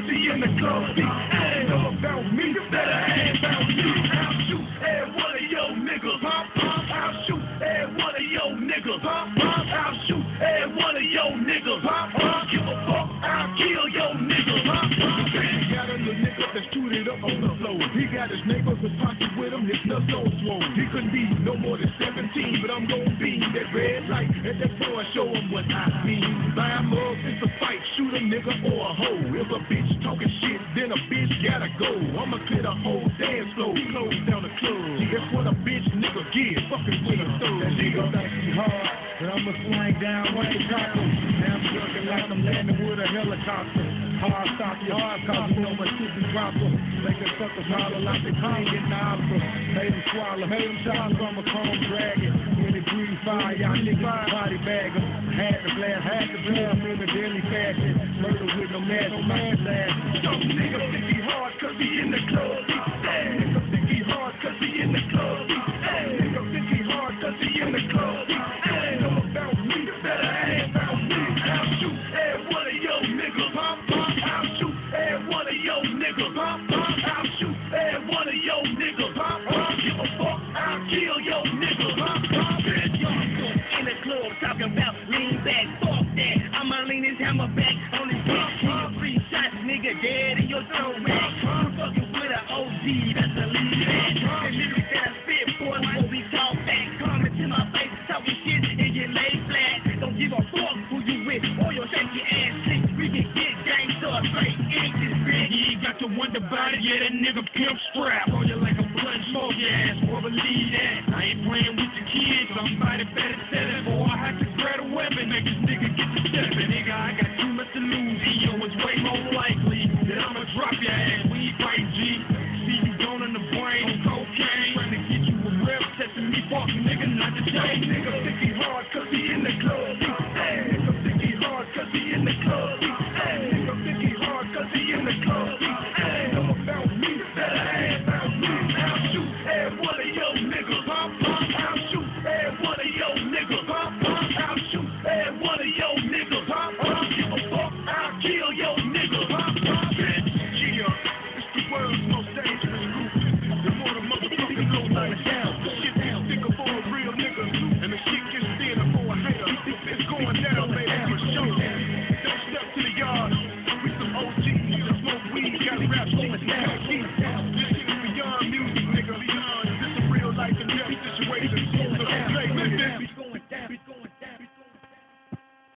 cause in the club. Ain't know about me, You better ask about me. I'll shoot every one of your niggas. Pop, pop, I'll shoot every one of your niggas. Pop, pop, I'll shoot every one of your niggas. Pop, pop, give a fuck, I'll kill your niggas. Pop, pop. Got a little nigga that's tooted up on the floor. He got his neighbors with pocket with him, his nuts so swole. He couldn't be no more than 17, but I'm gonna be that red light at that and show him what I shoot a nigga or a hoe. If a bitch talking shit, then a bitch gotta go. I'ma clear the whole dance floor, close down the club. See, that's what a bitch nigga get, fucking with a thug. That nigga think he hard, but I'ma swing down Wayne Chopper. Now I'm looking like I'm landing with a helicopter. Hard stop your hard cause you know my shit be dropper. Make a sucker holler like they can't get opera. Made him swallow, made him swallow from a chrome dragon. In the green fire, y'all niggas body bagger. Had to blast, had to blast in a daily fashion. Murder with no mask, no mask ass. Some nigga think he hard cause he in the club. Nigga think he he in the club. Think he he in the club. About me, better shoot every one of your niggas. Shoot every one of your niggas. Shoot every one of your niggas. Give a fuck, I'll kill. About lean back, fuck that. I'ma lean his hammer back on his dick. Kill three shots, nigga, dead in your throat. Man, you fucking with an OG, that's a lead man. The lyrics that I spit, boy, what we talk back. Coming to my face, talking shit, and you lay flat. Don't give a fuck who you with, or your ass slick. We can get gangsta straight in this bitch. You ain't got to wonder about it, yeah, that nigga pimp strap. Roll you like a blunt, smoke your ass, boy, believe Sorry.